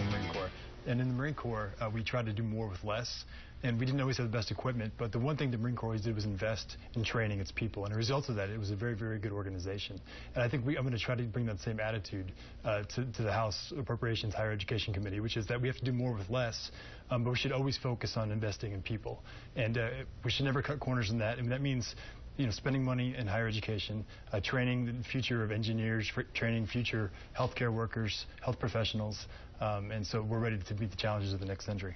in the Marine Corps. And in the Marine Corps, uh, we tried to do more with less. And we didn't always have the best equipment, but the one thing the Marine Corps always did was invest in training its people. And as a result of that, it was a very, very good organization. And I think we, I'm going to try to bring that same attitude uh, to, to, the House Appropriations Higher Education Committee, which is that we have to do more with less, um, but we should always focus on investing in people. And uh, we should never cut corners in that. I And that means you know, spending money in higher education, uh, training the future of engineers, training future healthcare workers, health professionals, um, and so we're ready to meet the challenges of the next century.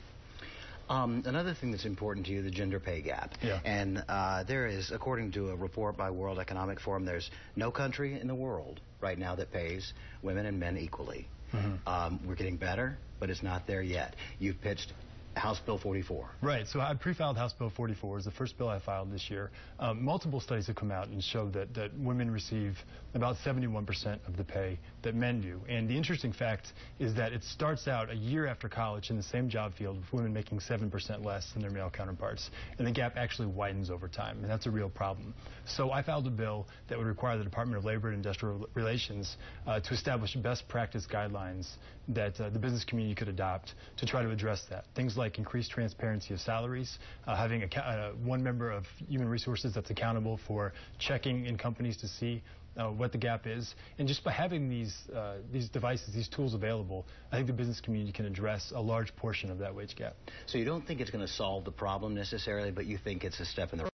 Um, another thing that's important to you, the gender pay gap. Yeah. And uh, there is, according to a report by World Economic Forum, there's no country in the world right now that pays women and men equally. Mm -hmm. um, we're getting better, but it's not there yet. You've pitched House Bill 44. Right. So I pre-filed House Bill 44. It was the first bill I filed this year. Um, multiple studies have come out and showed that, that women receive about 71% of the pay that men do. And the interesting fact is that it starts out a year after college in the same job field with women making 7% less than their male counterparts. And the gap actually widens over time, and that's a real problem. So I filed a bill that would require the Department of Labor and Industrial Relations uh, to establish best practice guidelines that uh, the business community could adopt to try to address that. Things like like increased transparency of salaries, uh, having a, uh, one member of human resources that's accountable for checking in companies to see uh, what the gap is. And just by having these uh, these devices, these tools available, I think the business community can address a large portion of that wage gap. So you don't think it's going to solve the problem necessarily, but you think it's a step in the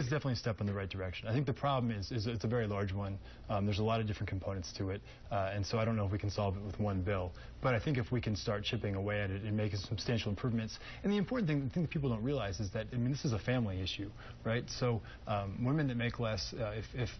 it's definitely a step in the right direction. I think the problem is, is it's a very large one. Um, there's a lot of different components to it, uh, and so I don't know if we can solve it with one bill. But I think if we can start chipping away at it and making substantial improvements, and the important thing, the thing that people don't realize is that, I mean, this is a family issue, right? So um, women that make less, uh, if, if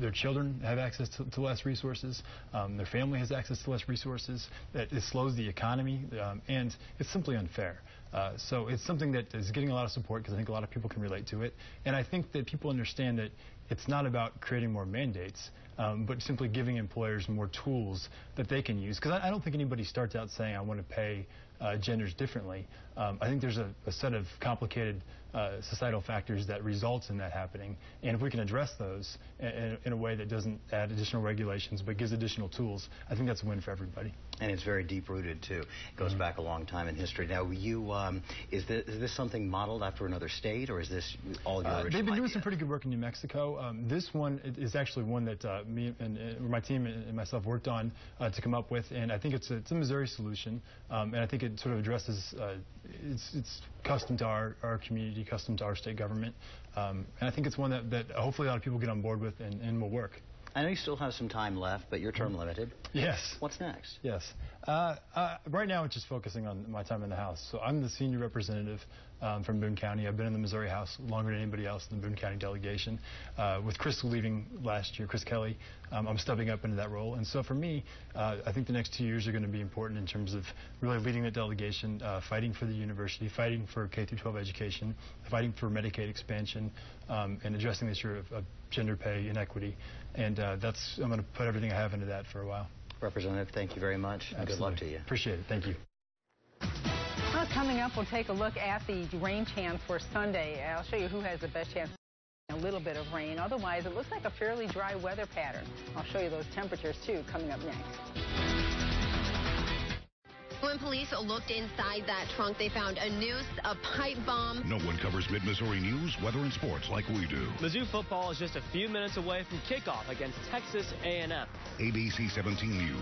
their children have access to, to less resources, um, their family has access to less resources, that it slows the economy, um, and it's simply unfair. Uh, so it's something that is getting a lot of support because I think a lot of people can relate to it. And I think that people understand that it's not about creating more mandates, um, but simply giving employers more tools that they can use. Because I, I, don't think anybody starts out saying, I want to pay uh, genders differently. Um, I think there's a, a set of complicated uh, societal factors that results in that happening. And if we can address those in, in, a way that doesn't add additional regulations but gives additional tools, I think that's a win for everybody. And it's very deep-rooted, too. It goes mm -hmm. back a long time in history. Now, you um, is, this, is, this, something modeled after another state, or is this all your uh, They've been doing idea? some pretty good work in New Mexico. Um, this one is actually one that uh, me and, and, my team and myself worked on uh, to come up with, and I think it's a, it's a Missouri solution, um, and I think it sort of addresses uh, it's, it's custom to our, our community, custom to our state government. Um, and I think it's one that, that hopefully a lot of people get on board with and, and will work. I know you still have some time left, but you're term limited. Yes. What's next? Yes. Uh, uh, right now, it's just focusing on my time in the House. So I'm the senior representative um, from Boone County. I've been in the Missouri House longer than anybody else in the Boone County delegation. Uh, with Chris leaving last year, Chris Kelly, um, I'm stepping up into that role. And so for me, uh, I think the next two years are going to be important in terms of really leading that delegation, uh, fighting for the university, fighting for K-12 education, fighting for Medicaid expansion, um, and addressing the issue of, of gender pay inequity. And uh, that's I'm going to put everything I have into that for a while. Representative, thank you very much. And good luck to you. Appreciate it. Thank you. Well, coming up, we'll take a look at the rain chance for Sunday. I'll show you who has the best chance a little bit of rain. Otherwise, it looks like a fairly dry weather pattern. I'll show you those temperatures, too, coming up next. When police looked inside that trunk, they found a noose, a pipe bomb. No one covers Mid-Missouri news, weather, and sports like we do. Mizzou football is just a few minutes away from kickoff against Texas A&M. ABC 17 News.